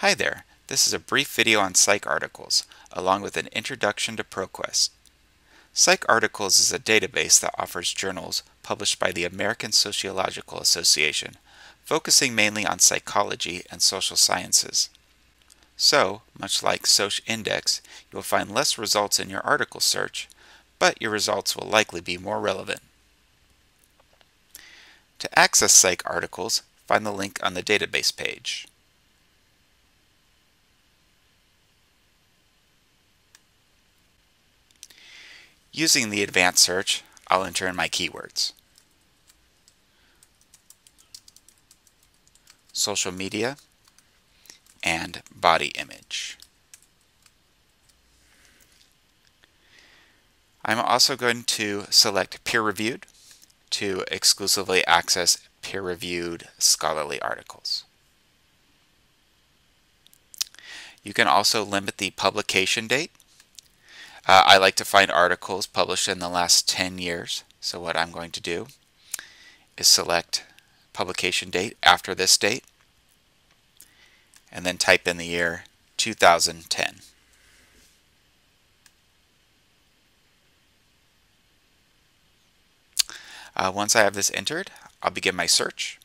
Hi there, this is a brief video on PsycArticles, along with an introduction to ProQuest. PsycArticles is a database that offers journals published by the American Sociological Association, focusing mainly on psychology and social sciences. So, much like SocIndex, you will find less results in your article search, but your results will likely be more relevant. To access PsycArticles, find the link on the database page. Using the advanced search, I'll enter in my keywords. Social media and body image. I'm also going to select peer-reviewed to exclusively access peer-reviewed scholarly articles. You can also limit the publication date uh, I like to find articles published in the last 10 years. So what I'm going to do is select publication date after this date and then type in the year 2010. Uh, once I have this entered, I'll begin my search.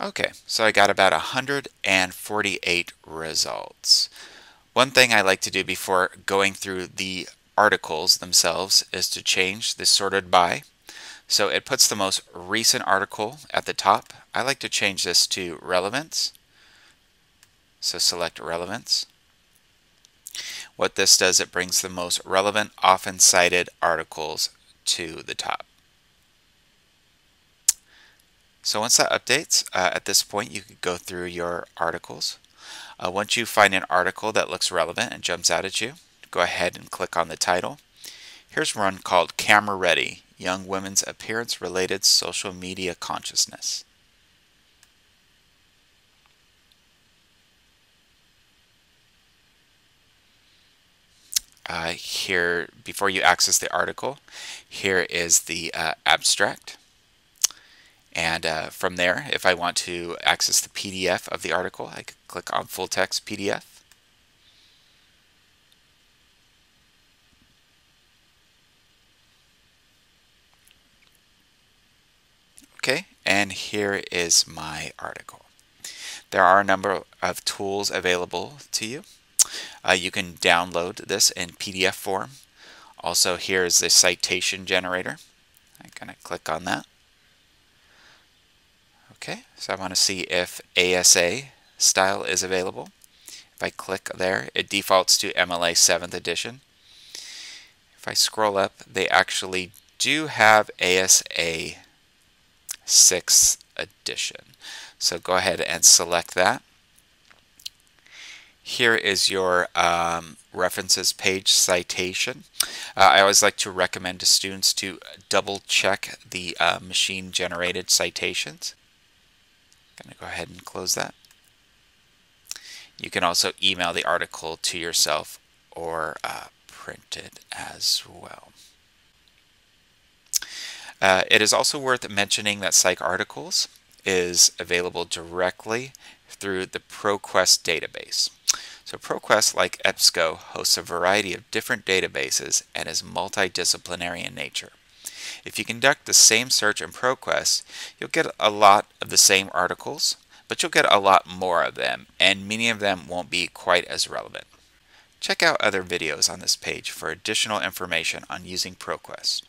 Okay, so I got about 148 results. One thing I like to do before going through the articles themselves is to change the sorted by. So it puts the most recent article at the top. I like to change this to relevance. So select relevance. What this does, it brings the most relevant, often cited articles to the top. So once that updates, uh, at this point you could go through your articles. Uh, once you find an article that looks relevant and jumps out at you, go ahead and click on the title. Here's one called Camera Ready, Young Women's Appearance-Related Social Media Consciousness. Uh, here, before you access the article, here is the uh, abstract. And uh, from there, if I want to access the PDF of the article, I could click on full text PDF. Okay, and here is my article. There are a number of tools available to you. Uh, you can download this in PDF form. Also, here is the citation generator. I'm going to click on that. Okay, so I want to see if ASA style is available. If I click there, it defaults to MLA 7th edition. If I scroll up, they actually do have ASA 6th edition. So go ahead and select that. Here is your um, references page citation. Uh, I always like to recommend to students to double check the uh, machine generated citations I'm going to go ahead and close that. You can also email the article to yourself or uh, print it as well. Uh, it is also worth mentioning that PsycArticles is available directly through the ProQuest database. So ProQuest, like EBSCO, hosts a variety of different databases and is multidisciplinary in nature. If you conduct the same search in ProQuest, you'll get a lot of the same articles, but you'll get a lot more of them, and many of them won't be quite as relevant. Check out other videos on this page for additional information on using ProQuest.